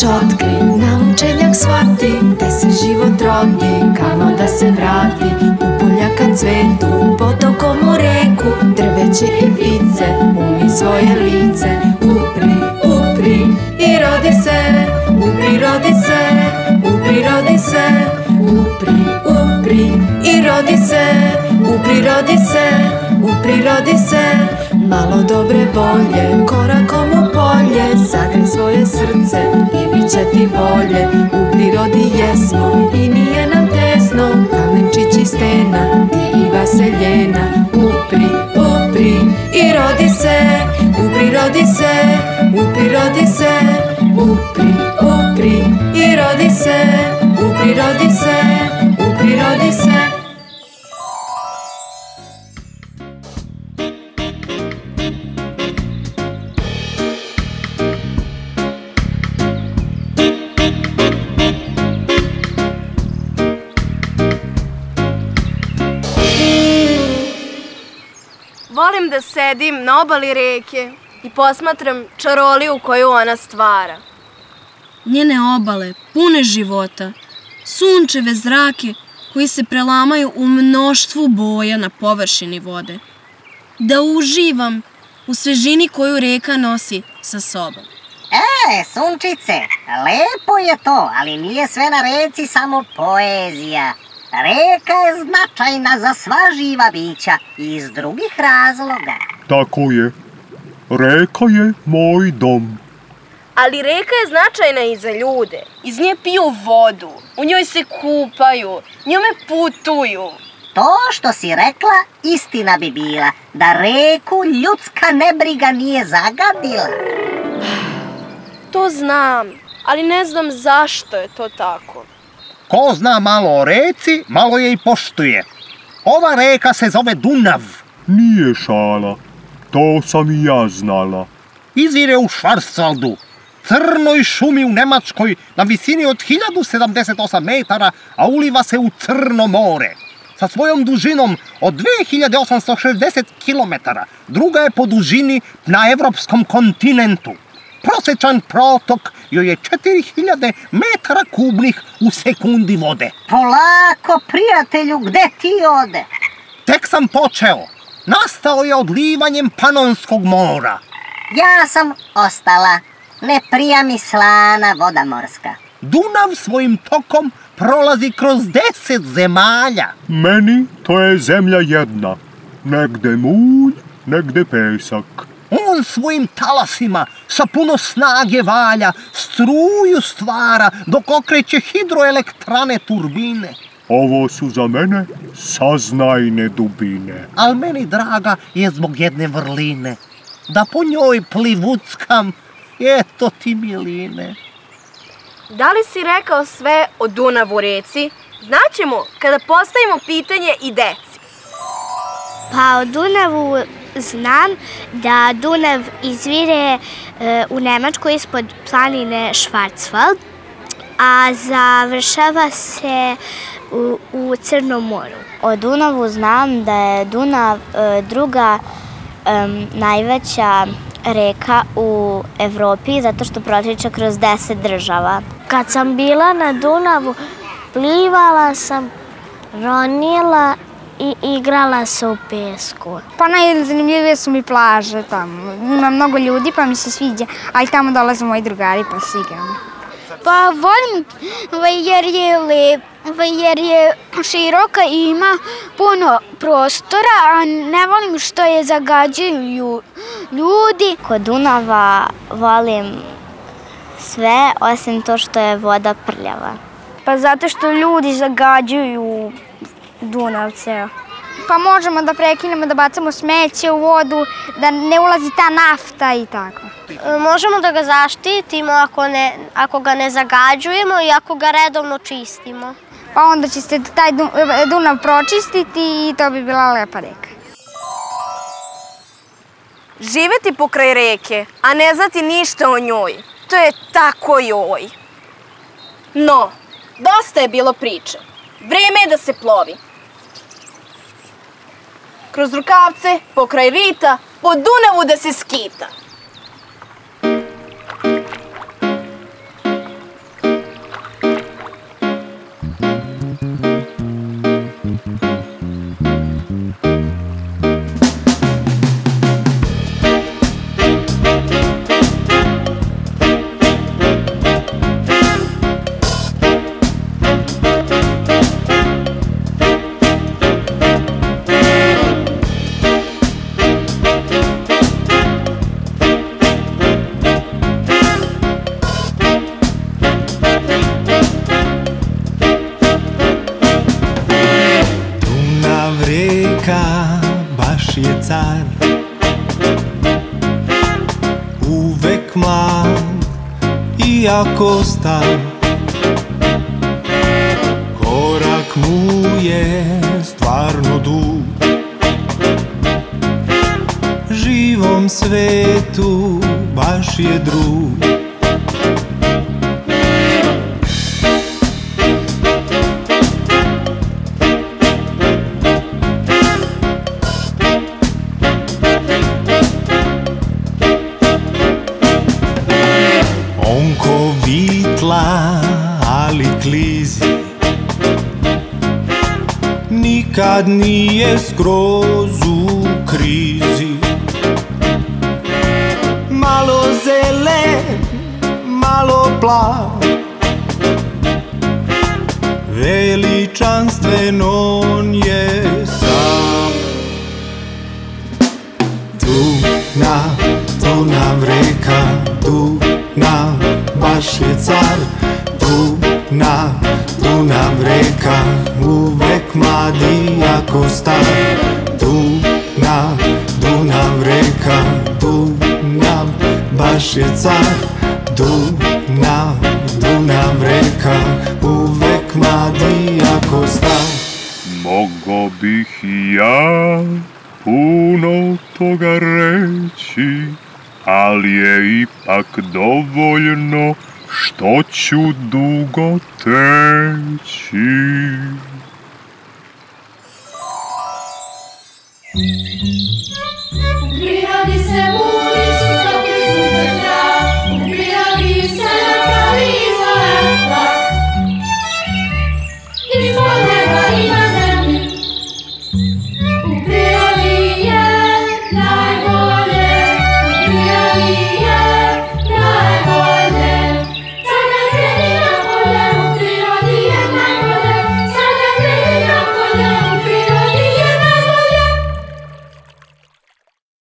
Istraživač otkri, naučenjak shvati Da se život rodi, kamo da se vrati. U poljaka cvetu, potokom u reku Drveće i ptice, umi svoje lice. Upri, upri i rodi se Upri, rodi se, upri, rodi se. Upri, upri i rodi se Upri, rodi se, upri, rodi se Malo dobre volje, korakom u polje Zagri svoje srce i bit će ti bolje. U prirodi jesmo i nije nam tesno Kamenčić i stena, ti i vaseljena. Upri, upri i rodi se U prirodi se, u prirodi se. Upri, upri i rodi se U prirodi se, Volim da sedim na obali reke i posmatram čaroliju koju ona stvara. Njene obale, pune života, sunčeve zrake koji se prelamaju u mnoštvu boja na površini vode. Da uživam u svežini koju reka nosi sa sobom. E, sunčice, lepo je to, ali nije sve na reci samo poezija. Reka je značajna za sva živa bića iz drugih razloga. Tako je. Reka je moj dom. Ali reka je značajna i za ljude. Iz nje piju vodu, u njoj se kupaju, njome putuju. To što si rekla, istina bi bila, da reku ljudska nebriga nije zagadila. To znam, ali ne znam zašto je to tako. Ko zna malo o reci, malo je i poštuje. Ova reka se zove Dunav. Nije šala. To sam i ja znala. Izvire u Švarsvaldu, crnoj šumi u Nemačkoj na visini od 1078 metara, a uliva se u Crno more. Sa svojom dužinom od 2860 km, druga je po dužini na evropskom kontinentu. Prosječan protok joj je 4000 metara kubnih u sekundi vode. Polako, prijatelju, gde ti ode? Tek sam počeo. Nastao je odlivanjem Panonskog mora. Ja sam ostala. Ne prija mi slana voda morska. Dunav svojim tokom prolazi kroz deset zemalja. Meni to je zemlja jedna. Negde mulj, negde pesak. On svojim talasima sa puno snage valja, struju stvara dok okreće hidroelektrane turbine. Ovo su za mene saznajne dubine. Al meni draga je zbog jedne vrline. Da po njoj plivuckam, eto ti miline. Da li si rekao sve o Dunavu reci? Znaćemo kada postavimo pitanje i deci. Pa o Dunavu znam da Dunav izvire e, u Nemačkoj ispod planine Schwarzwald, a završava se u, u Crnom moru. O Dunavu znam da je Dunav e, druga e, najveća reka u Evropi zato što protiče kroz deset država. Kad sam bila na Dunavu, plivala sam, ronila i igrala se u pesku. Pa najzanimljivije su mi plaže tamo. Ima mnogo ljudi pa mi se sviđa, a i tamo dolaze moji drugari pa se igramo. Pa volim jer je lep, jer je široka i ima puno prostora, a ne volim što je zagađuju ljudi. Kod Dunava volim sve osim to što je voda prljava. Pa zato što ljudi zagađuju Dunav ceo. Pa možemo da prekinemo da bacamo smeće u vodu, da ne ulazi ta nafta i tako. Možemo da ga zaštitimo ako, ne, ako ga ne zagađujemo i ako ga redovno čistimo. Pa onda će se taj Dunav pročistiti i to bi bila lepa reka. Živeti pokraj reke, a ne znati ništa o njoj, to je tako joj. No, dosta je bilo priče. Vreme je da se plovi. Kroz rukavce, pokraj rita, po Dunavu da se skita. Car. Uvek mlad, iako star. Korak mu je stvarno dug. Živom svetu baš je drug Nikad nije skroz u krizi. Malo zelen, malo plav Veličanstven on je sam. Duna, Dunav reka, Dunav baš je car Dunav, Dunav reka, uvek mladi jako star. Dunav, Dunav reka, Dunav baš je car. Dunav, Dunav reka, uvek mladi jako star. Mogo bih i ja puno toga reći, ali je ipak dovoljno što ću dugo teći. Se mu